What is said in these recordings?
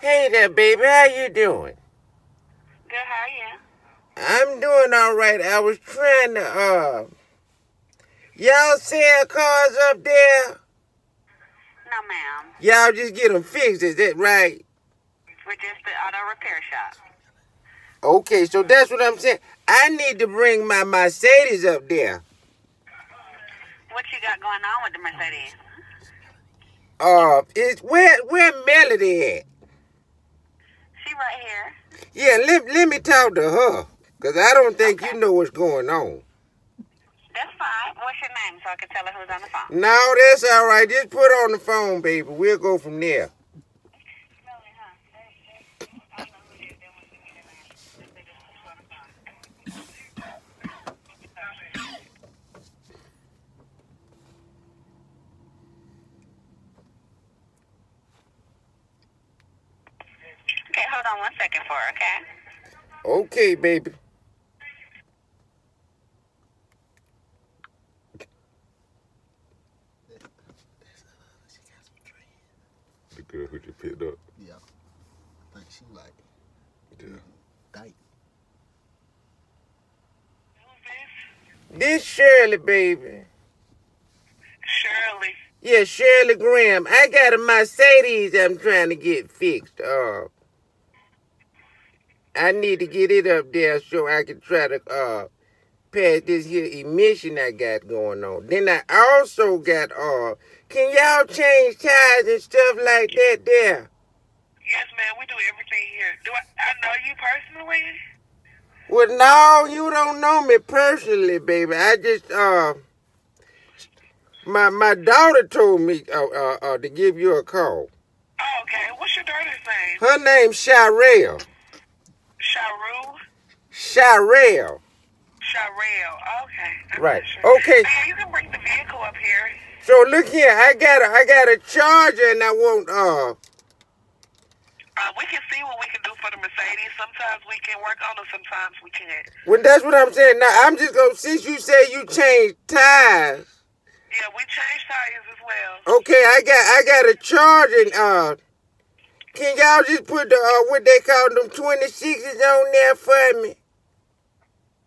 Hey there, baby. How you doing? Good, how are you? I'm doing all right. I was trying to, uh... Y'all sell cars up there? No, ma'am. Y'all just get them fixed, is that right? We're just the auto repair shop. Okay, so that's what I'm saying. I need to bring my Mercedes up there. What you got going on with the Mercedes? Uh, it's where where Melody at? She right here. Yeah, let, let me talk to her. Cause I don't think you know what's going on. That's fine. What's your name so I can tell her who's on the phone? No, that's all right. Just put her on the phone, baby. We'll go from there. Okay, hold on one second for her, okay? Okay, baby. The girl who you picked up. Yeah. I think she like Yeah. dyke. This Shirley, baby. Shirley. Yeah, Shirley Graham. I got a Mercedes I'm trying to get fixed. Uh, I need to get it up there so I can try to uh pass this here emission I got going on. Then I also got uh, can y'all change tires and stuff like that there? Yes, ma'am. We do everything here. Do I, I know you personally? Well, no, you don't know me personally, baby. I just uh, my my daughter told me uh, uh, uh to give you a call. Oh, okay. What's your daughter's name? Her name's Shirelle. Sharu? Shirelle. Sharelle. Okay. I'm Right. sure. Okay. Yeah, you can bring the vehicle up here. So look here, I got a I got a charger and I want uh Uh, we can see what we can do for the Mercedes. Sometimes we can work on them, sometimes we can't. well that's what I'm saying. Now I'm just gonna since you say you changed tires. Yeah, we change tires as well. Okay, I got I got a charger uh can y'all just put the uh what they call them twenty sixes on there for me?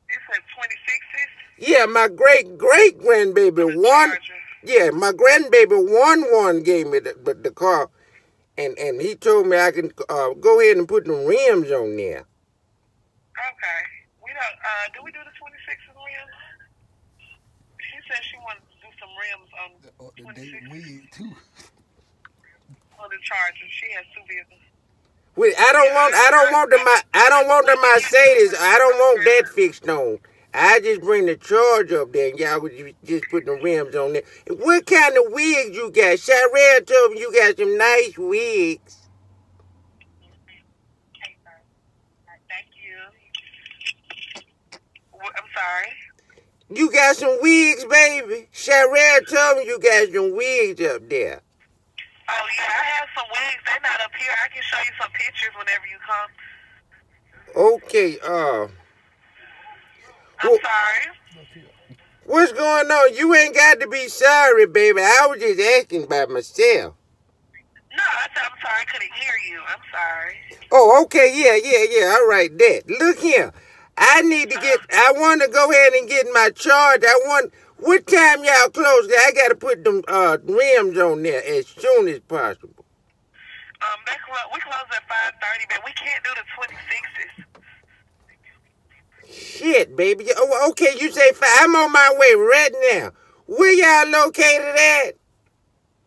You said 26s? Yeah, my great great grandbaby one yeah, my grandbaby one one gave me the, the, the car and and he told me I can uh go ahead and put the rims on there. Okay. We don't, uh, do we do the 26s rims? She said she wanted to do some rims on The, the 26 date wig too. She has two vehicles. Wait, I don't want I don't want the my I don't want the Mercedes. I don't want that fixed on. I just bring the charge up there and y'all would ju- just put the rims on there. What kind of wigs you got? Shirelle told me you got some nice wigs. Thank you. I'm sorry. You got some wigs, baby. Shirelle told me you got some wigs up there. Oh, yeah, I have some wigs. They're not up here. I can show you some pictures whenever you come. Okay, uh I'm Well- sorry. what's going on? You ain't got to be sorry, baby. I was just asking by myself. No, I said I'm sorry. I couldn't hear you. I'm sorry. Oh, okay, yeah, yeah, yeah. All right, that. Look here. I need to get. I want to go ahead and get my charge. I want. What time y'all close? I got to put them uh, rims on there as soon as possible. Um, they we close at 5:30, but we can't do the 26s. Shit, baby. Oh, okay, you say five. I'm on my way right now. Where y'all located at?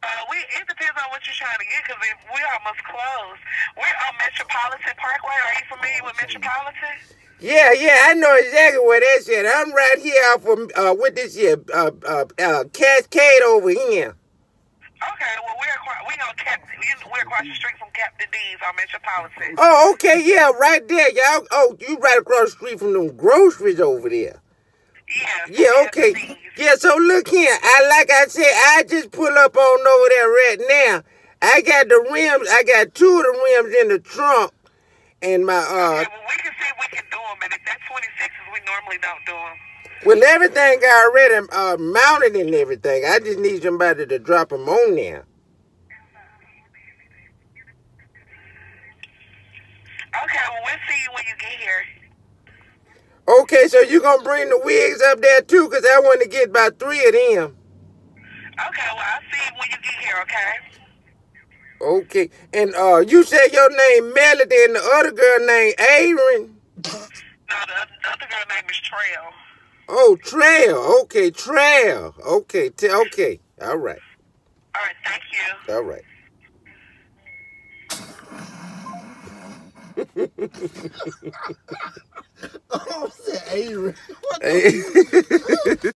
Uh, we it depends on what you're trying to get, cause if we almost closed. We're on Metropolitan Parkway. Are you familiar with Metropolitan? Yeah, yeah, I know exactly where that's at. I'm right here off of, uh, what this here, uh, uh, uh, Cascade over here. Okay, well we're across, we on Cap, we- we're across the street from Captain D's on Metropolitan. Oh, okay, yeah, right there, y'all. Oh, you right across the street from them groceries over there. Yeah. Yeah, okay. D's. Yeah, so look here. I like I said, I just pull up on over there right now. I got the rims. I got two of the rims in the trunk, and my uh. Yeah, well, we them, and if that we normally don't do them. Well, everything already uh, mounted and everything. I just need somebody to drop them on there. Okay, we'll see you when you get here. Okay, so you're going to bring the wigs up there, too, because I want to get about three of them. Okay, well, I'll see you when you get here, okay? Okay. And uh, you said your name Melody and the other girl named Aaron. No, the, the other girl name is Trail. Oh, Trail. Okay, Trail. Okay, t- okay. All right, All right, thank you. all right. Oh, I said Aaron. What the Hey.